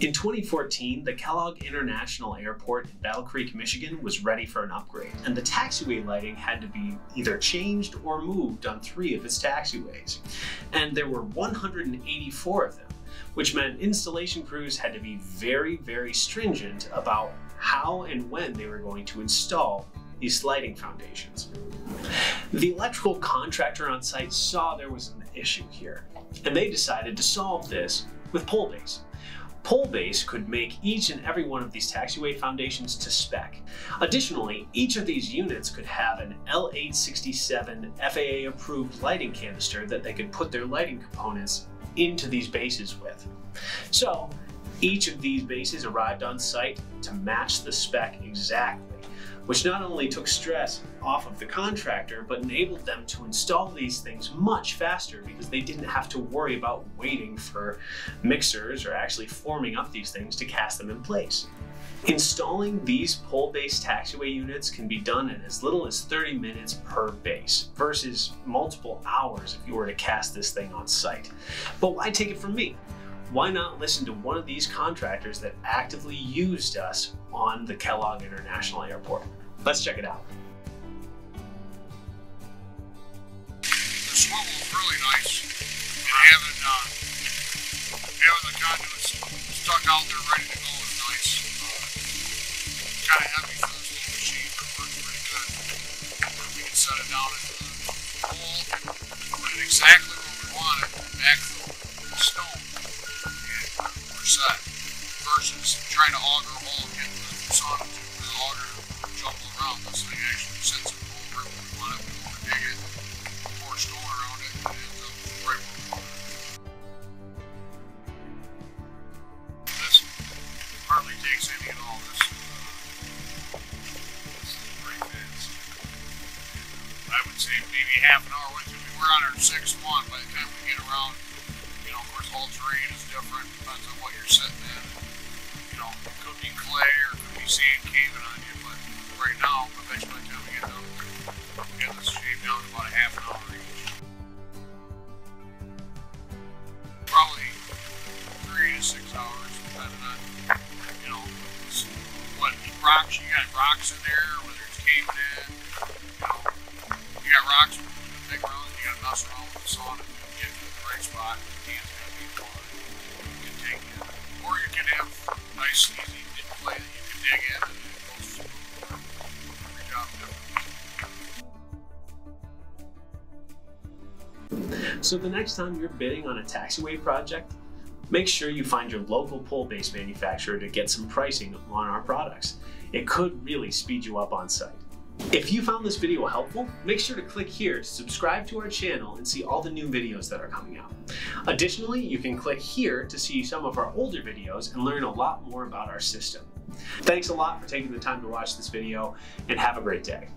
In 2014, the Kellogg International Airport in Battle Creek, Michigan was ready for an upgrade, and the taxiway lighting had to be either changed or moved on three of its taxiways. And there were 184 of them, which meant installation crews had to be very, very stringent about how and when they were going to install these lighting foundations. The electrical contractor on site saw there was an issue here, and they decided to solve this with Pole Base. Pole Base could make each and every one of these taxiway foundations to spec. Additionally, each of these units could have an L867 FAA approved lighting canister that they could put their lighting components into these bases with. So each of these bases arrived on site to match the spec exactly which not only took stress off of the contractor, but enabled them to install these things much faster because they didn't have to worry about waiting for mixers or actually forming up these things to cast them in place. Installing these Pole Base taxiway units can be done in as little as 30 minutes per base versus multiple hours if you were to cast this thing on site. But why take it from me? Why not listen to one of these contractors that actively used us on the Kellogg International Airport? Let's check it out. Uh, stuck out there ready to go nice. Uh, kind of heavy for this little machine, but pretty good. We set it down the put it exactly where we backfill stone versus trying to auger a hole and get the saw to the auger jumble around. This thing actually sends it over where we want it, we it, pour a stone around it, and it ends up right where we want it. This hardly takes any at all. This, uh, this is pretty fast. I would say maybe half an hour went through. We were on our 6-1, sand caving on you, but right now, you by the time we get done, we this shape down to about a half an hour each. Probably three to six hours, depending on, you know, what rocks, you got rocks in there, whether it's caving in, you know, you got rocks, big rounds, you got to mess around with the sauna to get to the right spot. Or So the next time you're bidding on a taxiway project, make sure you find your local Pole Base manufacturer to get some pricing on our products. It could really speed you up on site. If you found this video helpful, make sure to click here to subscribe to our channel and see all the new videos that are coming out. Additionally, you can click here to see some of our older videos and learn a lot more about our system. Thanks a lot for taking the time to watch this video and have a great day.